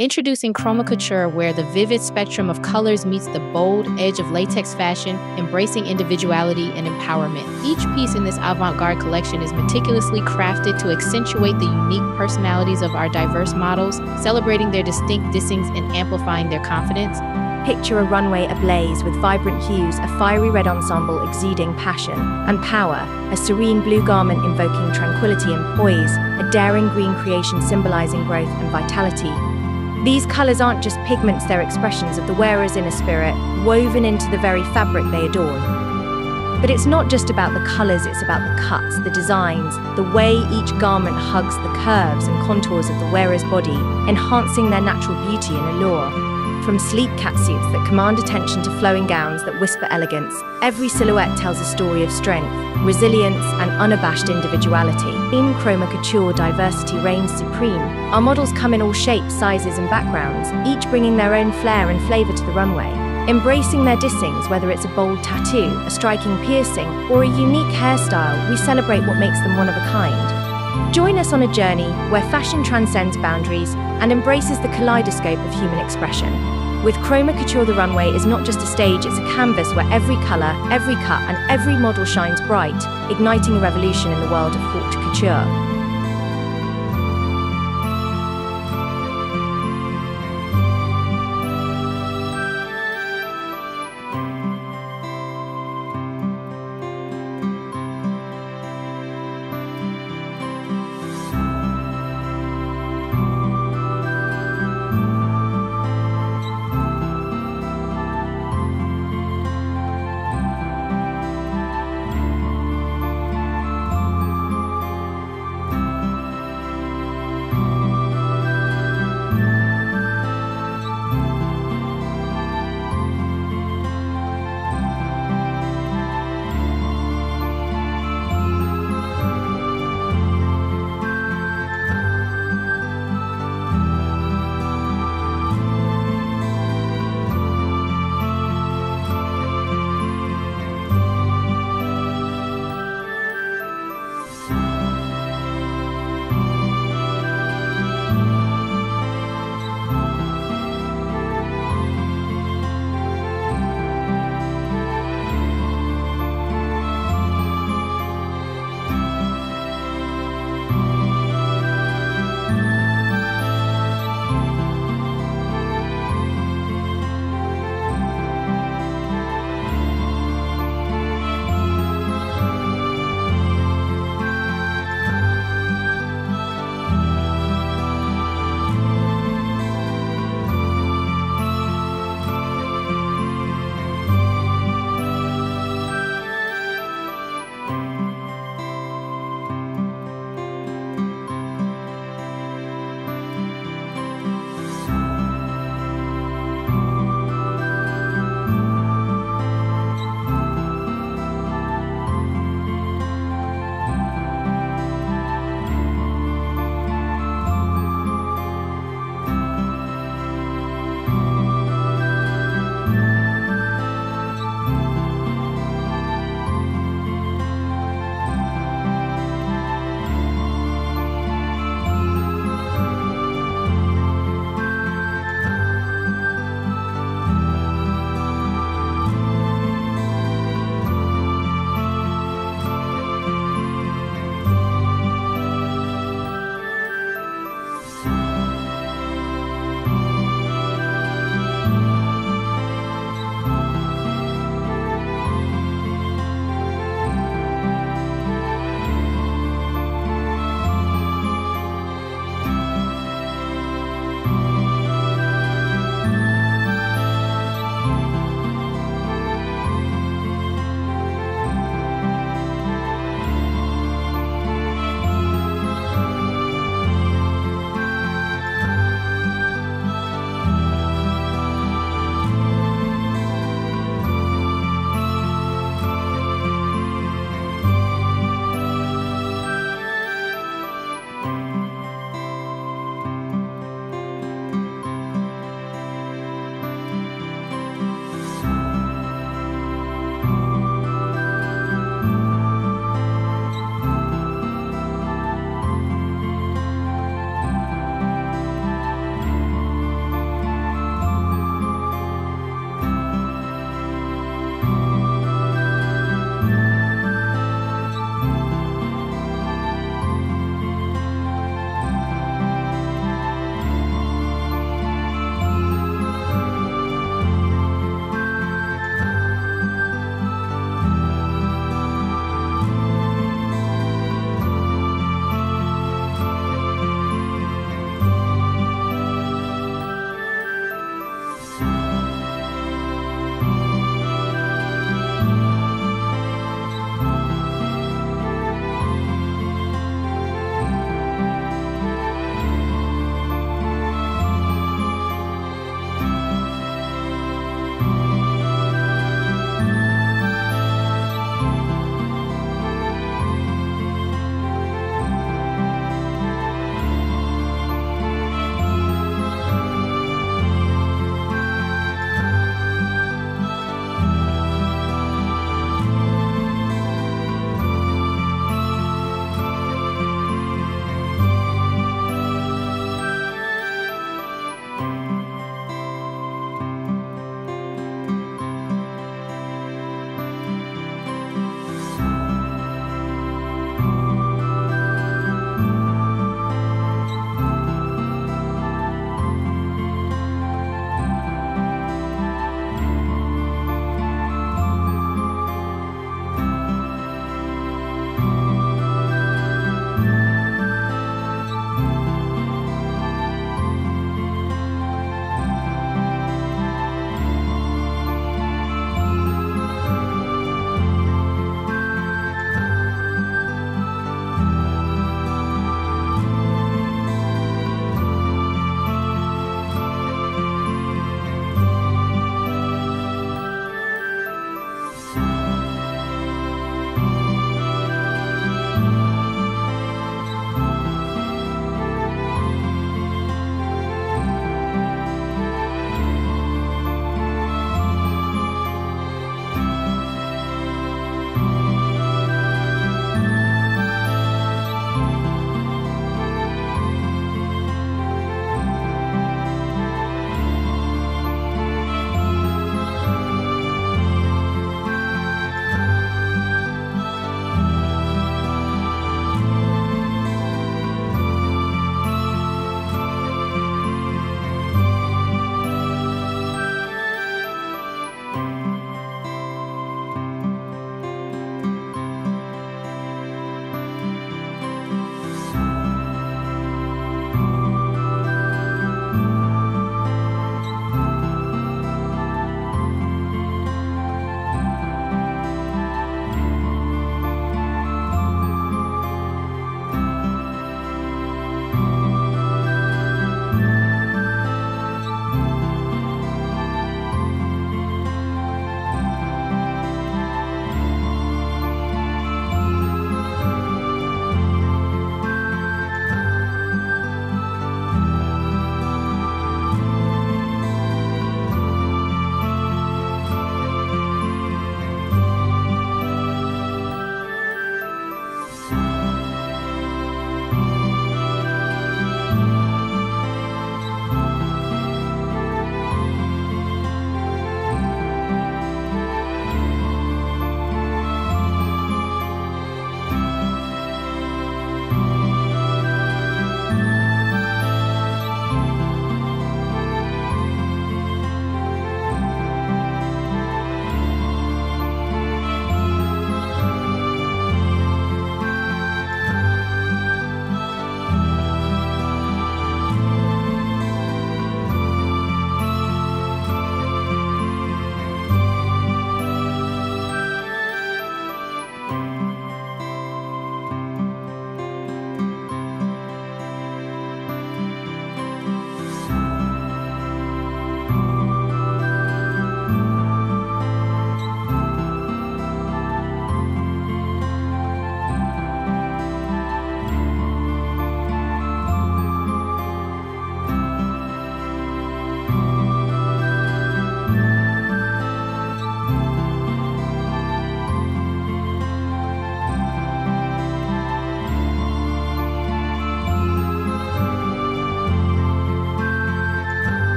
Introducing Chroma Couture, where the vivid spectrum of colors meets the bold edge of latex fashion, embracing individuality and empowerment. Each piece in this avant garde collection is meticulously crafted to accentuate the unique personalities of our diverse models, celebrating their distinct dissings and amplifying their confidence. Picture a runway ablaze with vibrant hues, a fiery red ensemble exuding passion and power, a serene blue garment invoking tranquility and poise, a daring green creation symbolizing growth and vitality, these colours aren't just pigments, they're expressions of the wearer's inner spirit, woven into the very fabric they adorn. But it's not just about the colours, it's about the cuts, the designs, the way each garment hugs the curves and contours of the wearer's body, enhancing their natural beauty and allure. From sleek catsuits that command attention to flowing gowns that whisper elegance, every silhouette tells a story of strength, resilience, and unabashed individuality. In Chroma Couture, diversity reigns supreme. Our models come in all shapes, sizes, and backgrounds, each bringing their own flair and flavour to the runway. Embracing their dissings, whether it's a bold tattoo, a striking piercing, or a unique hairstyle, we celebrate what makes them one of a kind. Join us on a journey where fashion transcends boundaries and embraces the kaleidoscope of human expression. With Chroma Couture The Runway is not just a stage, it's a canvas where every colour, every cut, and every model shines bright, igniting a revolution in the world of haute couture.